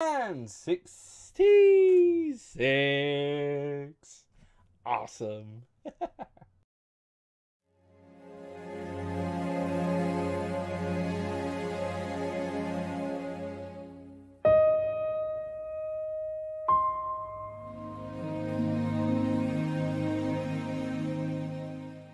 And 66. Awesome.